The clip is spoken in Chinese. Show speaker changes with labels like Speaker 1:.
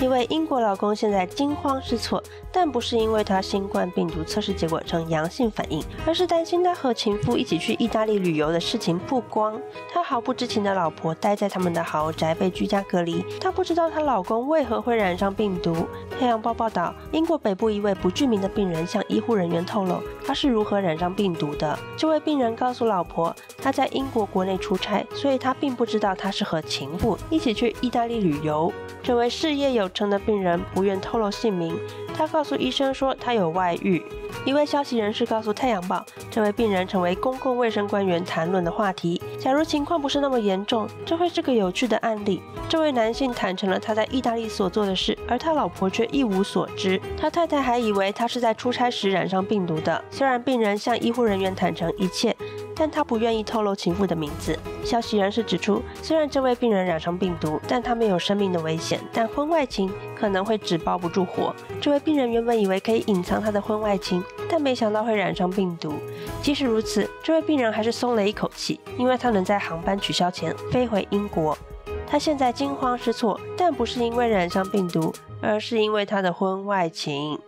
Speaker 1: 一位英国老公现在惊慌失措，但不是因为他新冠病毒测试结果呈阳性反应，而是担心他和情妇一起去意大利旅游的事情曝光。他毫不知情的老婆待在他们的豪宅被居家隔离，他不知道她老公为何会染上病毒。太阳报报道，英国北部一位不具名的病人向医护人员透露他是如何染上病毒的。这位病人告诉老婆，他在英国国内出差，所以他并不知道他是和情妇一起去意大利旅游。这位事业有称的病人不愿透露姓名，他告诉医生说他有外遇。一位消息人士告诉《太阳报》，这位病人成为公共卫生官员谈论的话题。假如情况不是那么严重，这会是个有趣的案例。这位男性坦诚了他在意大利所做的事，而他老婆却一无所知。他太太还以为他是在出差时染上病毒的。虽然病人向医护人员坦诚一切。但他不愿意透露情妇的名字。消息人士指出，虽然这位病人染上病毒，但他没有生命的危险。但婚外情可能会纸包不住火。这位病人原本以为可以隐藏他的婚外情，但没想到会染上病毒。即使如此，这位病人还是松了一口气，因为他能在航班取消前飞回英国。他现在惊慌失措，但不是因为染上病毒，而是因为他的婚外情。